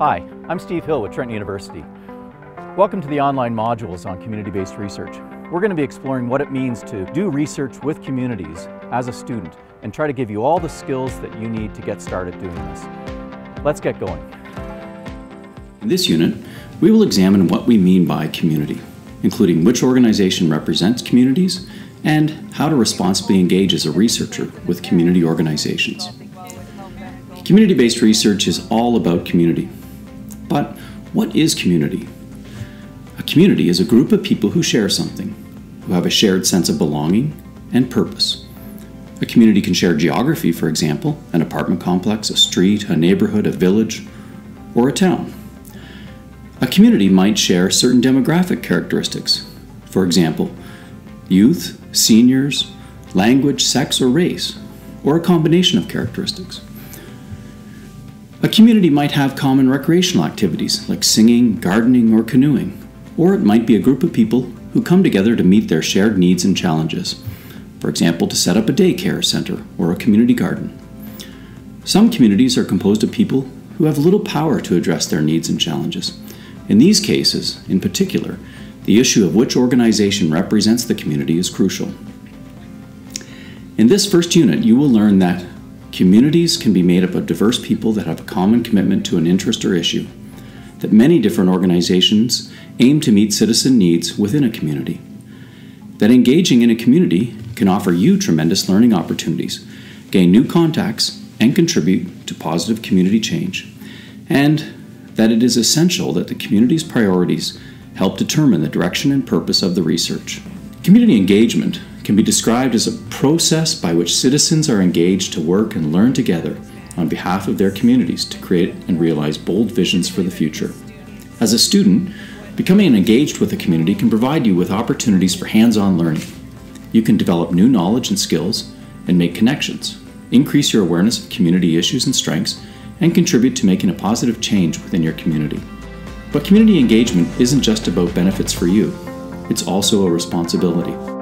Hi, I'm Steve Hill with Trent University. Welcome to the online modules on community-based research. We're going to be exploring what it means to do research with communities as a student and try to give you all the skills that you need to get started doing this. Let's get going. In this unit, we will examine what we mean by community, including which organization represents communities and how to responsibly engage as a researcher with community organizations. Community based research is all about community. But what is community? A community is a group of people who share something, who have a shared sense of belonging and purpose. A community can share geography, for example, an apartment complex, a street, a neighborhood, a village, or a town. A community might share certain demographic characteristics, for example, youth, seniors, language, sex, or race, or a combination of characteristics. A community might have common recreational activities like singing, gardening, or canoeing, or it might be a group of people who come together to meet their shared needs and challenges, for example, to set up a daycare center or a community garden. Some communities are composed of people who have little power to address their needs and challenges. In these cases, in particular, the issue of which organization represents the community is crucial. In this first unit, you will learn that Communities can be made up of diverse people that have a common commitment to an interest or issue, that many different organizations aim to meet citizen needs within a community, that engaging in a community can offer you tremendous learning opportunities, gain new contacts, and contribute to positive community change, and that it is essential that the community's priorities help determine the direction and purpose of the research. Community engagement can be described as a process by which citizens are engaged to work and learn together on behalf of their communities to create and realize bold visions for the future. As a student, becoming engaged with a community can provide you with opportunities for hands on learning. You can develop new knowledge and skills and make connections, increase your awareness of community issues and strengths, and contribute to making a positive change within your community. But community engagement isn't just about benefits for you, it's also a responsibility.